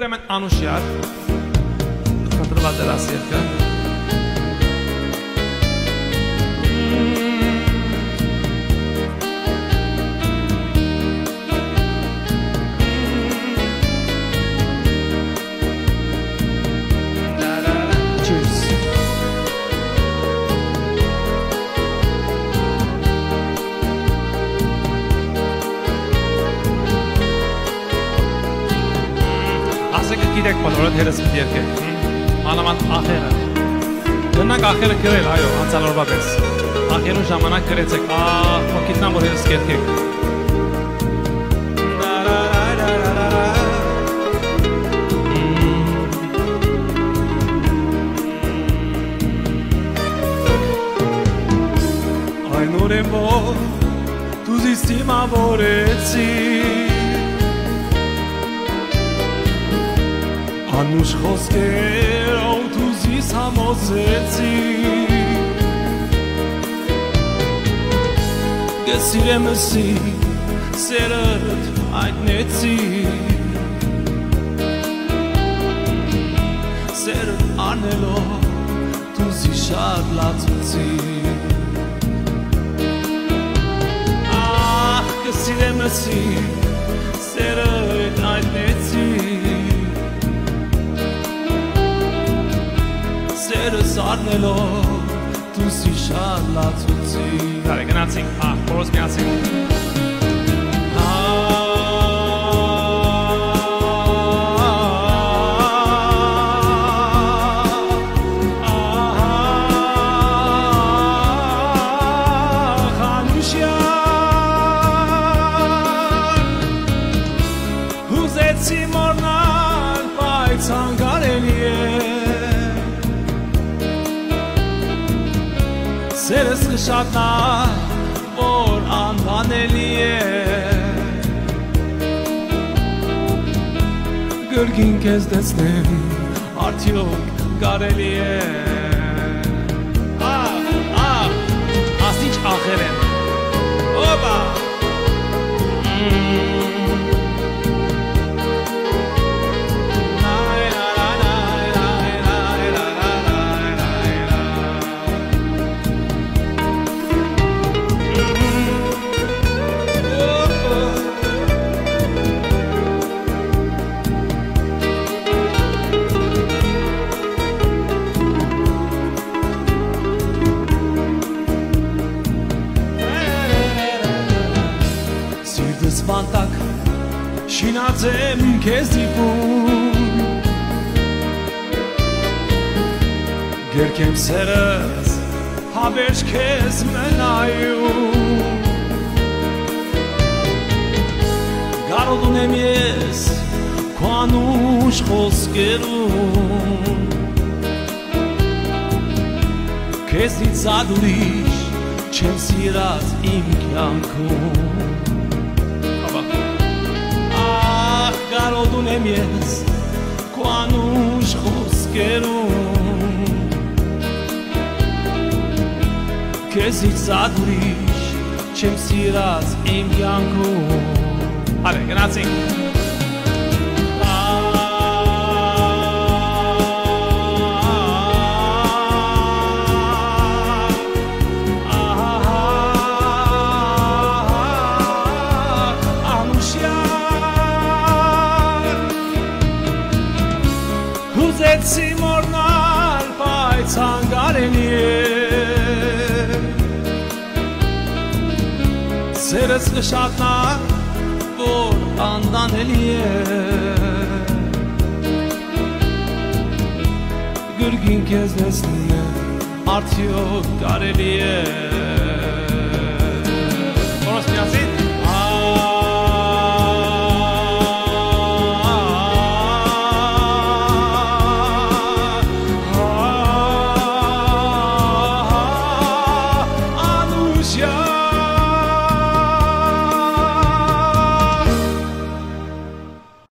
Време Анушиар, контролата Расијака. Գիտեք բոլորը դերս մի երկեք։ Մանավանդ ախերը։ Գնանք ախերը գրել, այո, անցալորվա պես։ Ախերուն ժամանակ գրեցեք, ահ, ոքիտնամ որ դերս երկեք։ Այն օրեն որ դու զիս Անուշ խոսքերով դու զիս համոզեցի Գսիրեմ սի սերըդ այդնեցի Սերըդ անելով դու զի շատ լացուցի Ահ, կսիրեմ սի սերըդ Սերս արնելով դու սի շատ լացուցի Դարե գնացինք, ահ, փորոս գնացինք Սերս կշատնա, որ անվանելի է Գրգին կեզ դեսնեմ, արդյոք կարելի է Սիրտս վանտակ շինածեմ քեզ դիպում Գերքեմ սերս հավերջ քեզ մնայում Կարող ունեմ ես քո անուշ խոսքերում Քեզից ադուրիշ չեմ սիրած իմ կյանքում Ահ, կարող ունեմ ես քո անուշ խոսքերում Քեզից ադուրիշ չեմ սիրած իմ կյանքում Արե, գնացինք Serec shadna Por andan elje Gürgin kezdesine Artıyor dar elje Orası Yasin